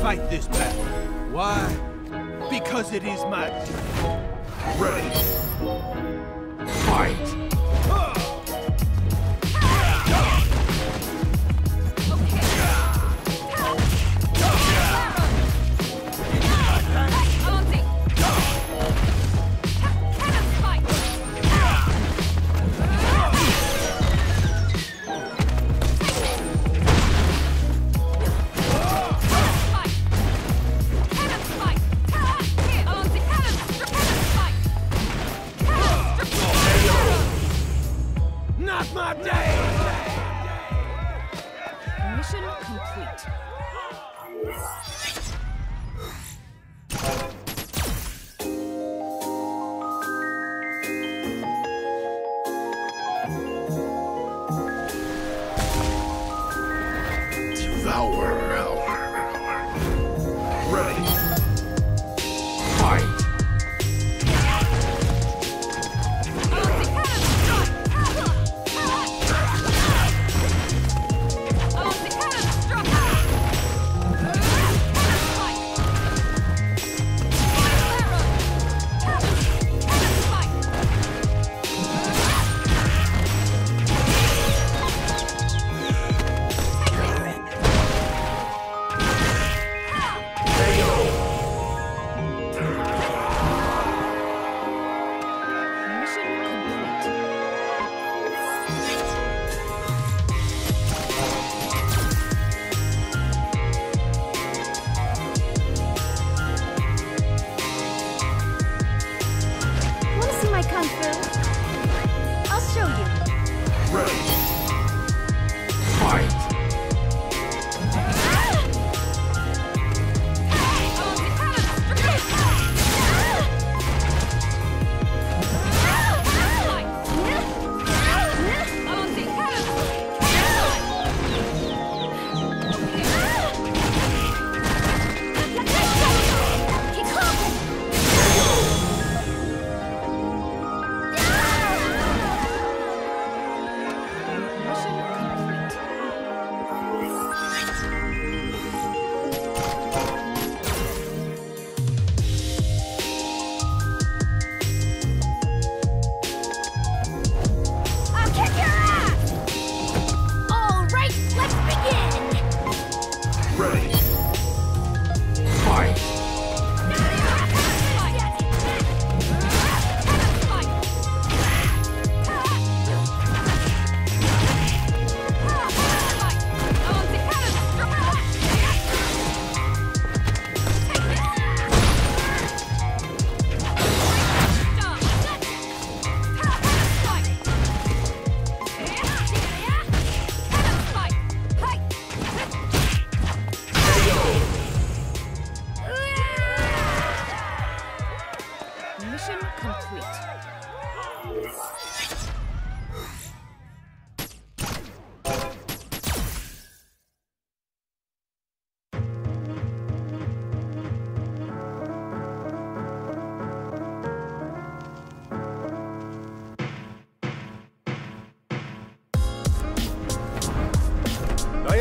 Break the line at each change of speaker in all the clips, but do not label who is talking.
fight
this battle. Why? Because it is my duty.
Ready. Fight!
not my day!
Mission complete.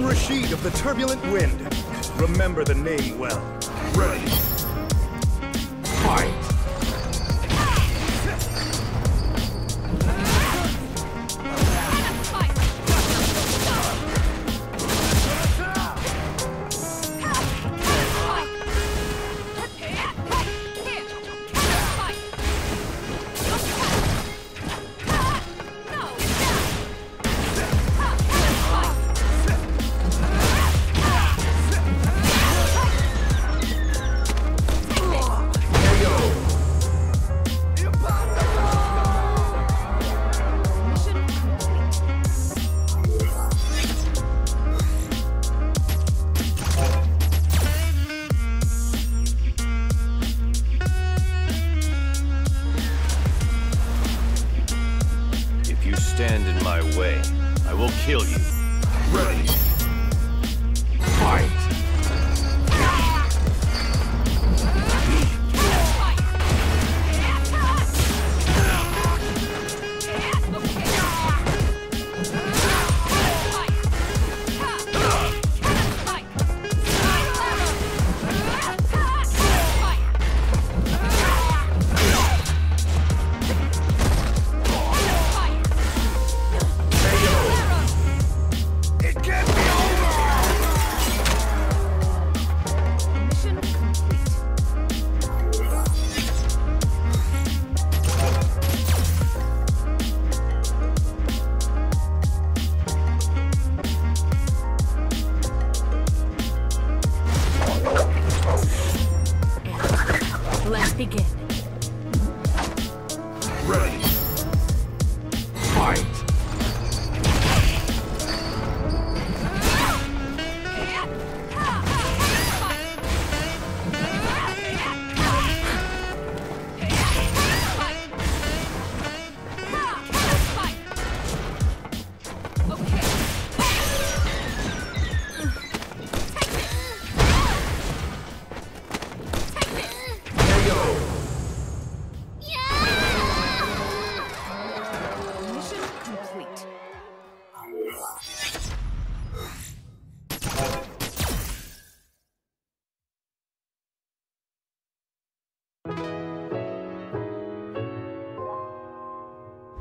I'm Rashid of the Turbulent Wind. Remember the name well.
Ready.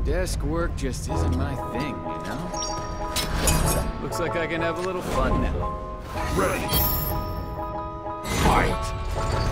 Desk work just isn't my thing, you know? Looks like I can have a little fun now.
Ready. Fight!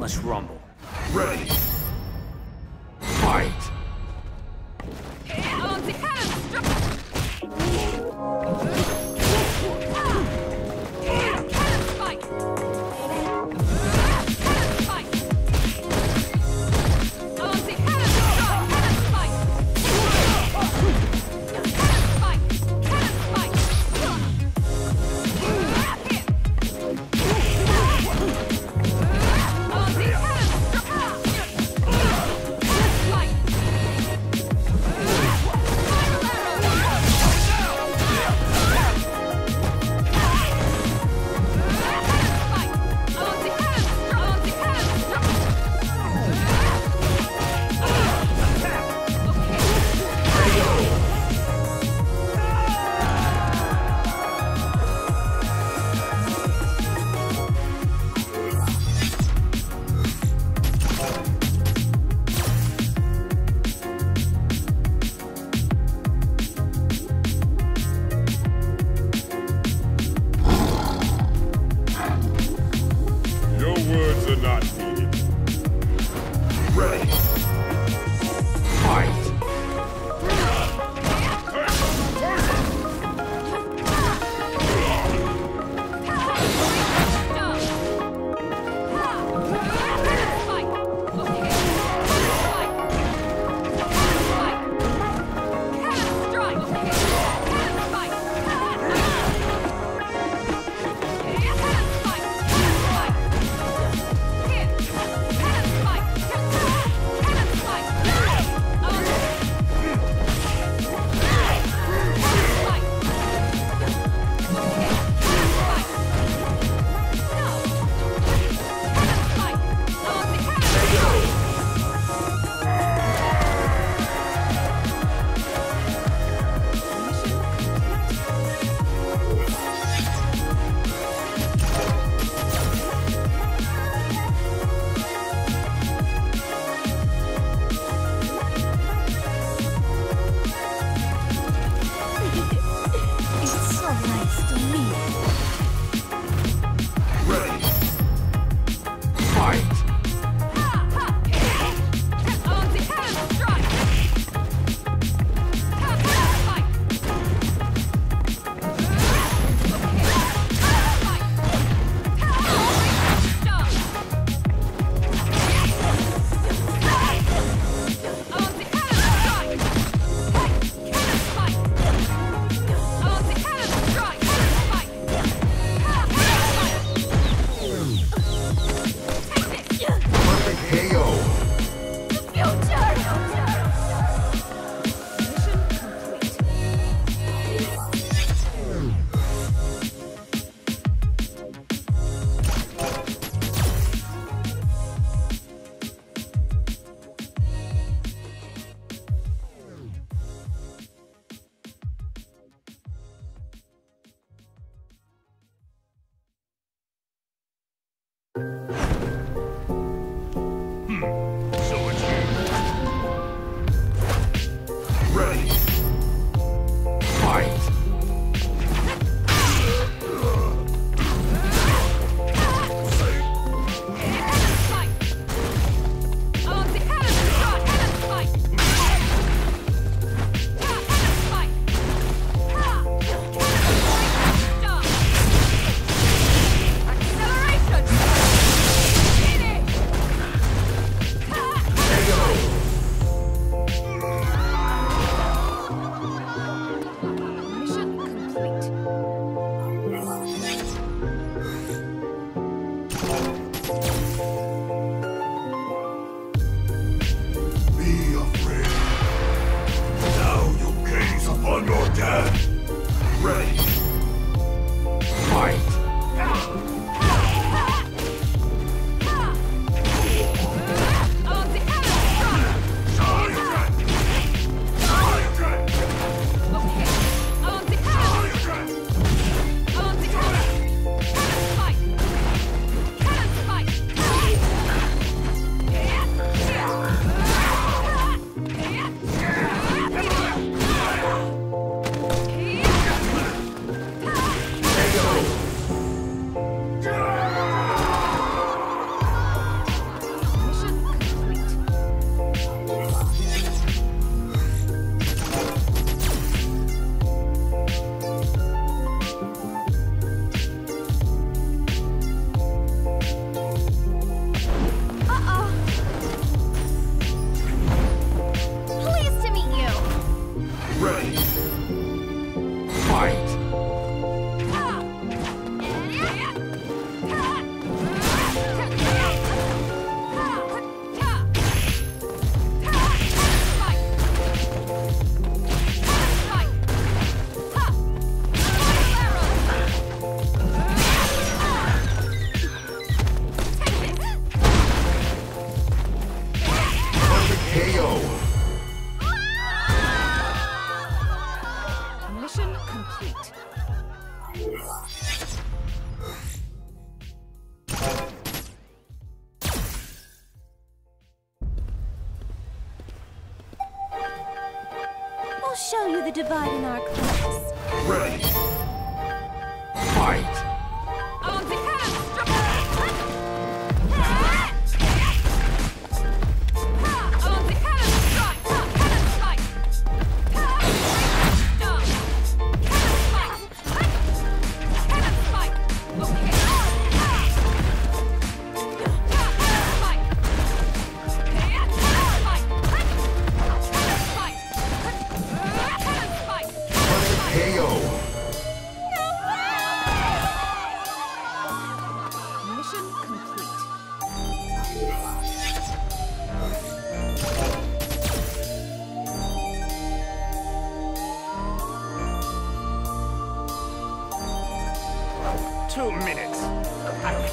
Let's rumble. Ready.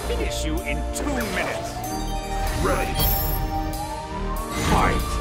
Finish you in two minutes.
Ready. Fight.